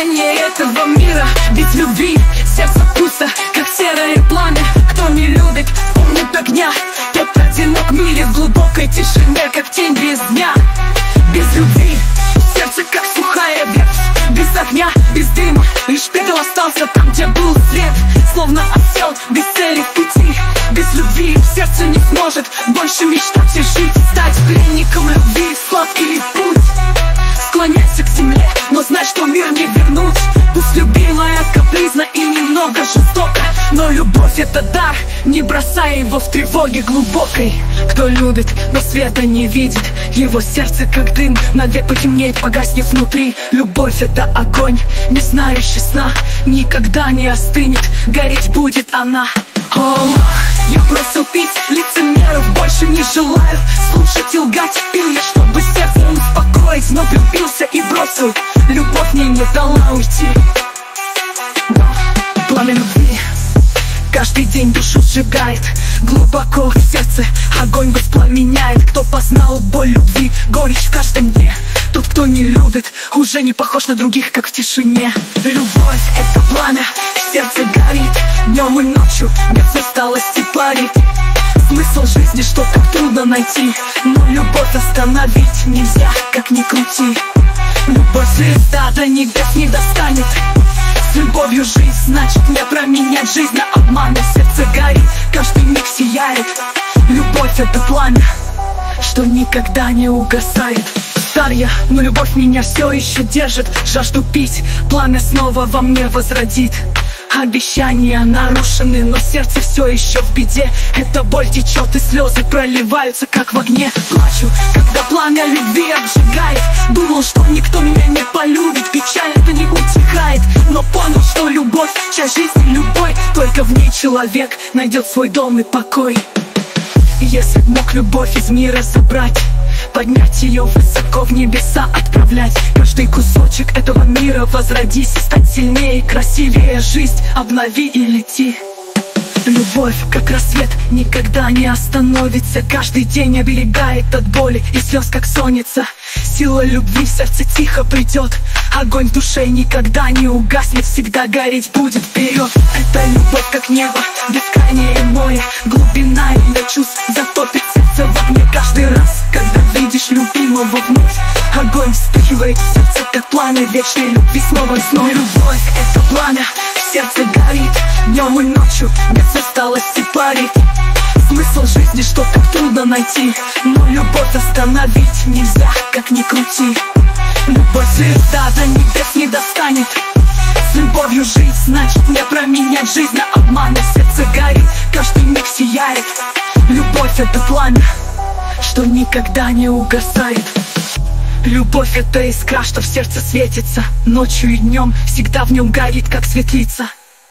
этого мира. Без любви сердце пусто, как серое пламя. Кто не любит, помнит огня. Тот одинок в мире в глубокой тишине Как тень без дня. Без любви сердце как сухая ветвь. Без огня, без дыма Лишь пепел остался там, где был свет. Словно осел, без цели в пути. Без любви сердце не сможет Больше мечтать и жить Стать пленником любви Но любовь это дар, не бросай его в тревоге глубокой. Кто любит, но света не видит Его сердце как дым, навек потемнеет, погаснет внутри. Любовь это огонь, не знающий сна Никогда не остынет, гореть будет она. О, я бросил пить, лицемеров больше не желаю Слушать и лгать, пил я, чтобы сердце успокоить Но влюбился и бросил, любовь мне не дала уйти. Пламя любви Каждый день душу сжигает. Глубоко в сердце огонь воспламеняет. Кто познал боль любви, горечь в каждом дне. Тот, кто не любит, уже не похож на других, как в тишине. Любовь — это пламя, сердце горит. Днем и ночью, без усталости парит. Смысл жизни, что так трудно найти. Но любовь остановить нельзя, как ни крути. Любовь звезда до небес не достанет любовью жизнь, значит не променять жизнь на обман. И сердце горит, каждый миг сияет. Любовь это пламя, что никогда не угасает. Стар я, но любовь меня все еще держит. Жажду пить, пламя снова во мне возродит. Обещания нарушены, но сердце все еще в беде. Эта боль течет и слезы проливаются, как в огне. Плачу, когда пламя любви обжигает. Думал, что никто меня не полюбит, человек найдет свой дом и покой. Если б мог любовь из мира забрать Поднять ее высоко в небеса отправлять. Каждый кусочек этого мира возродись Стать сильнее, красивее. Жизнь Обнови и лети Любовь, как рассвет, никогда не остановится. Каждый день оберегает от боли и слез, как сонница. Сила любви в сердце тихо придет. Огонь в душе никогда не угаснет. Всегда гореть будет вперед. Это любовь, как небо, бескрайнее море. Глубина ее чувств затопит сердце в огне. Каждый раз, когда видишь любимого вновь Огонь вспыхивает в сердце, как пламя вечной любви Снова и снова любовь, это пламя сердце горит. Днем и ночью, без усталости парит. Смысл жизни, что так трудно найти. Но любовь остановить нельзя, как ни крути. Любовь звезда до небес не достанет. С любовью жить, значит не променять жизнь. На обман И сердце горит, каждый миг сияет. Любовь это пламя, что никогда не угасает Любовь это искра, что в сердце светится. Ночью и днем всегда в нем горит, как светлица